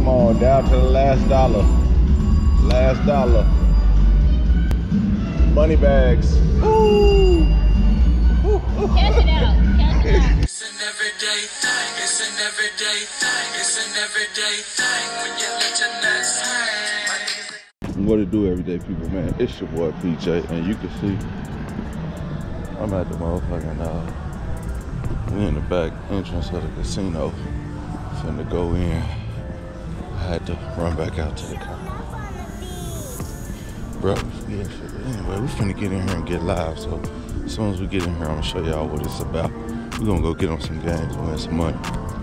Come on, down to the last dollar. Last dollar. Money bags. Ooh. Cash it out. Cash it out. It's an everyday thing. It's an everyday thing. It's an everyday thing when you let your nuts hang. What it do, everyday people, man? It's your boy PJ, and you can see I'm at the motherfucking uh, we in the back entrance of the casino, finna go in. I had to run back out to the car. Bro, yeah, anyway, we finna get in here and get live. So as soon as we get in here, I'm gonna show y'all what it's about. We're gonna go get on some games and win some money.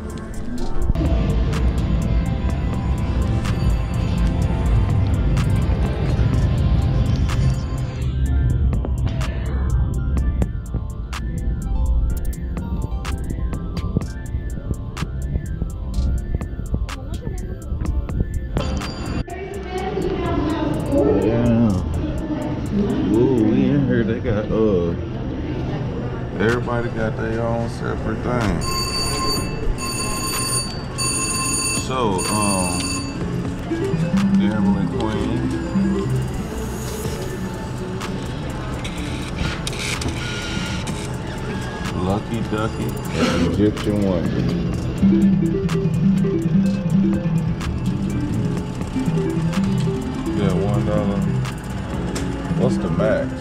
Ducky. Egyptian one. Yeah, one dollar. What's the max?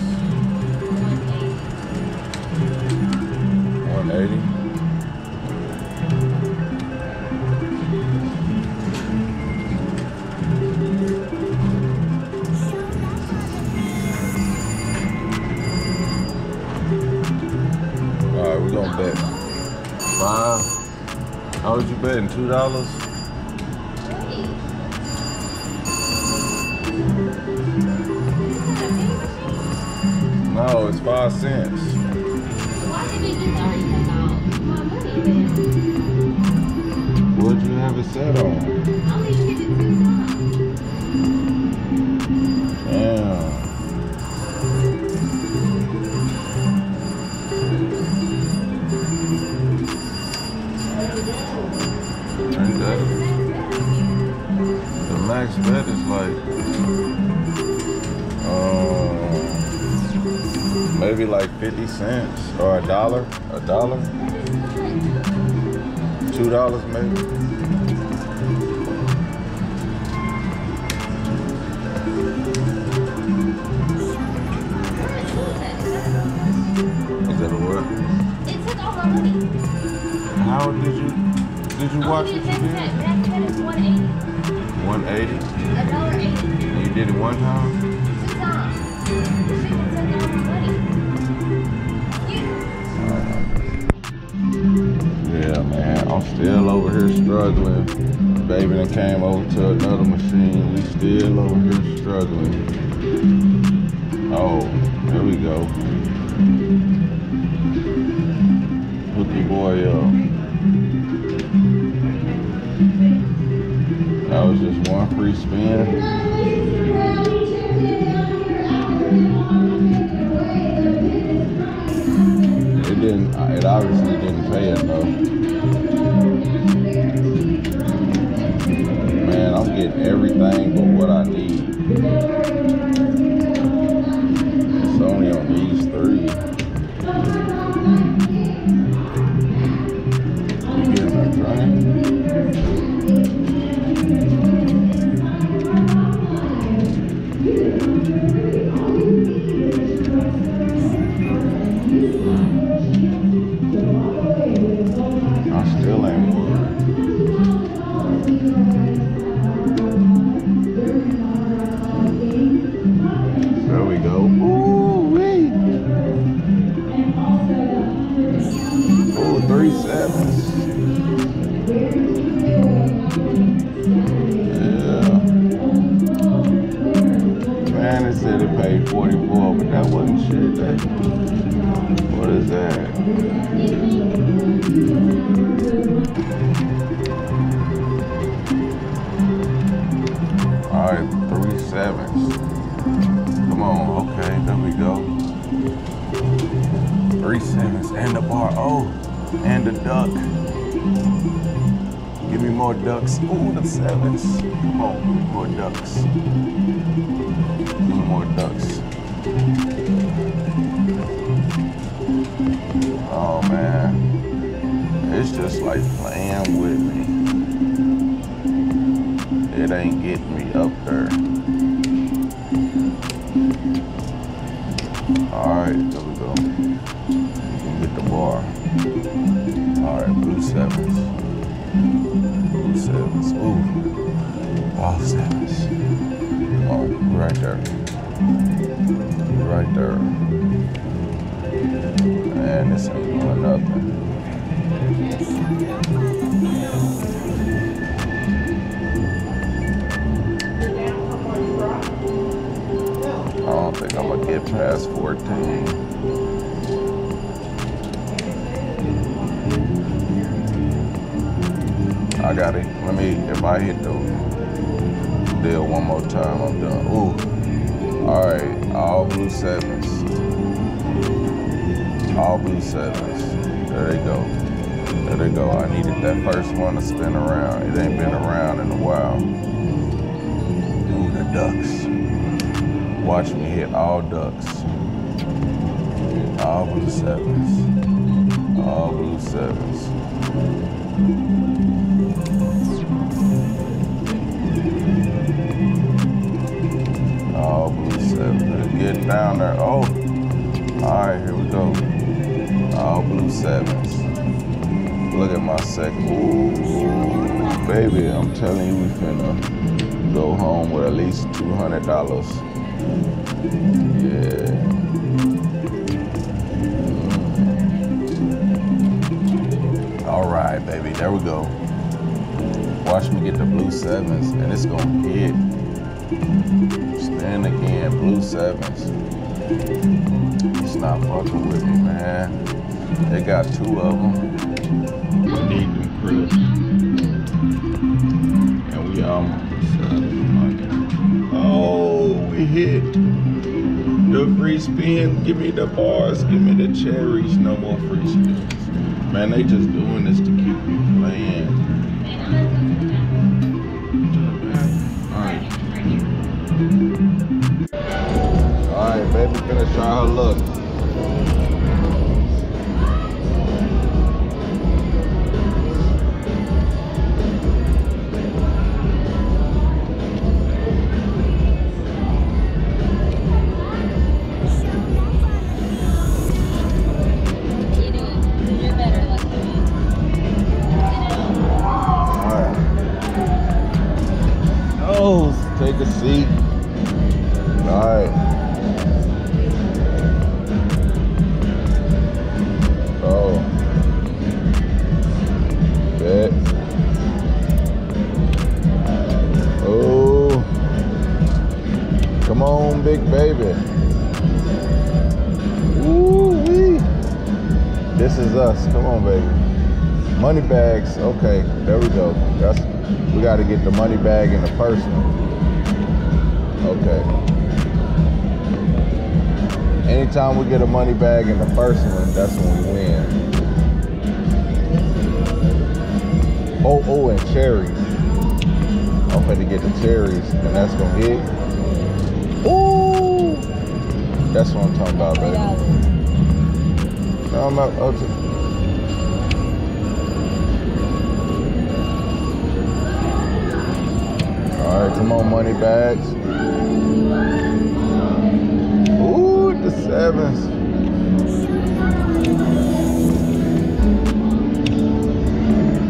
180. How was you betting? Two dollars. No, it's five cents. Why did you just already take out my money then? What'd you have it set on? I only hit it two times. Damn. That. The max bet is like um maybe like 50 cents or a dollar a dollar. Two dollars maybe. Is that a what? It took all my money. how did you did you watch it you did That bet is 180. 180 A dollar eighty. you did it one time Yeah, man, I'm still over here struggling. Baby done came over to another machine. We still over here struggling. Oh, there we go. Free spin. And the bar. Oh, and the duck. Give me more ducks. Ooh, the sevens. Come on, more ducks. Give me more ducks. Getting me up there. All right, there we go. We can get the bar. All right, blue sevens. Blue sevens. Ooh, all sevens. Oh, right there. Right there. Man, this ain't doing nothing. Think I'm gonna get past 14. I got it. Let me, if I hit the deal one more time, I'm done. Ooh. All right, all blue sevens. All blue sevens. There they go. There they go. I needed that first one to spin around. It ain't been around in a while. Ooh, the ducks. Watch me hit all ducks. All blue sevens. All blue sevens. All blue sevens. Getting down there. Oh. All right, here we go. All blue sevens. Look at my second. Ooh, baby, I'm telling you, we finna go home with at least two hundred dollars. Yeah. All right, baby, there we go. Watch me get the blue sevens, and it's gonna hit. Spin again, blue sevens. It's not fucking with me, man. They got two of them free spin. Give me the bars. Give me the cherries. No more free spins. Man, they just doing this to keep me playing. Alright. Alright, baby, finna try her luck. Come on, baby. Money bags. Okay, there we go. That's we got to get the money bag in the first one. Okay. Anytime we get a money bag in the first one, that's when we win. Oh, oh, and cherries. I'm going to get the cherries, and that's gonna hit. Ooh, that's what I'm talking about, baby. No, I'm not. All right, come on, money bags. Ooh, the sevens.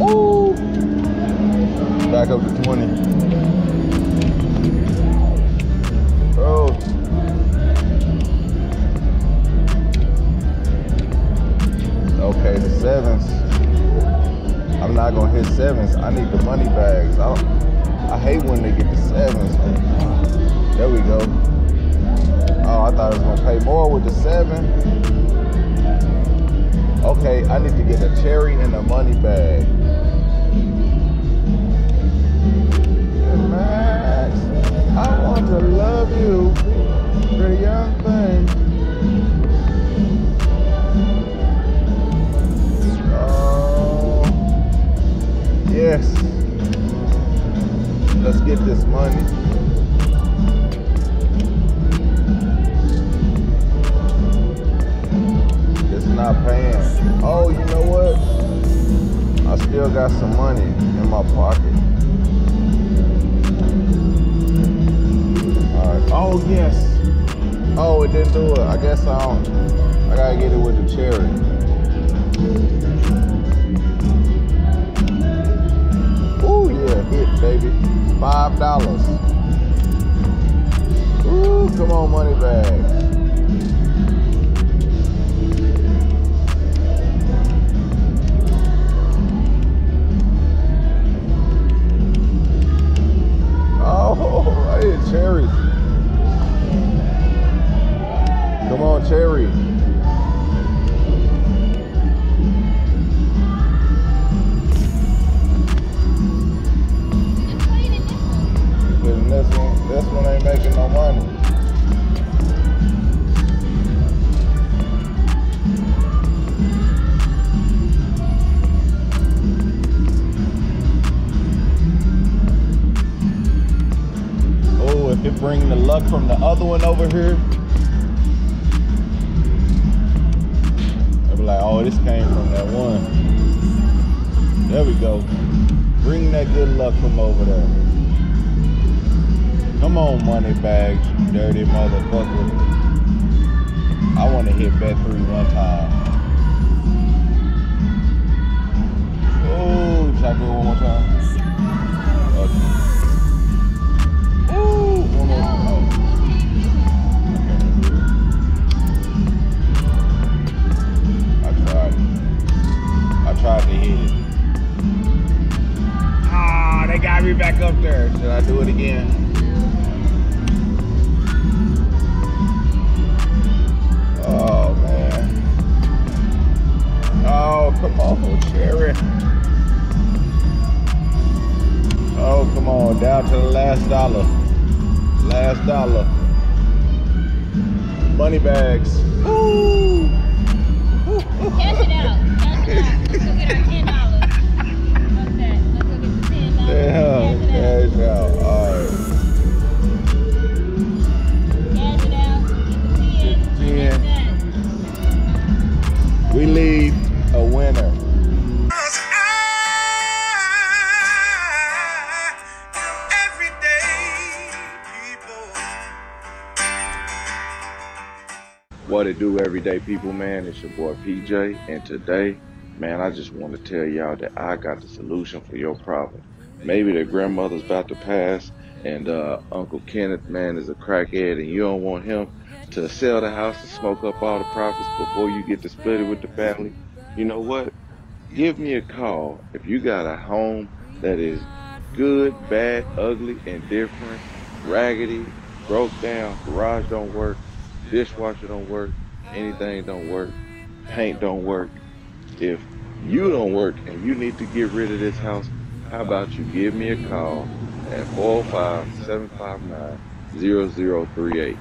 Ooh. Back up to 20. Oh. Okay, the sevens. I'm not gonna hit sevens. I need the money bags. I, hate when they get the sevens. There we go. Oh, I thought I was gonna pay more with the seven. Okay, I need to get a cherry and a money bag. Still got some money in my pocket. Alright. Oh yes. Oh, it didn't do it. I guess I don't. I gotta get it with the cherry. Ooh yeah, hit baby. Five dollars. Ooh, come on, money bag. Cause this one, this one ain't making no money. Oh, if it bring the luck from the other one over here, I'll be like, oh, this came from that one. There we go. Bring that good luck from over there. Come on, money bags, you dirty motherfucker. I want to hit bet three one time. Oh, should I do it one more time? Okay. Ooh, one more. Oh. I tried. I tried to hit it. Ah, they got me back up there. Should I do it again? Come on, Cherry. Oh, come on, down to the last dollar. Last dollar. Money bags. Ooh. Cash it out. Cash it out. Let's go get our ten dollars. Fuck that. Let's go get the ten dollars. What it do, everyday people, man? It's your boy PJ, and today, man, I just want to tell y'all that I got the solution for your problem. Maybe the grandmother's about to pass, and uh, Uncle Kenneth, man, is a crackhead, and you don't want him to sell the house and smoke up all the profits before you get to split it with the family. You know what? Give me a call if you got a home that is good, bad, ugly, and different, raggedy, broke down, garage don't work, dishwasher don't work, anything don't work, paint don't work. If you don't work and you need to get rid of this house, how about you give me a call at 405 759 0038.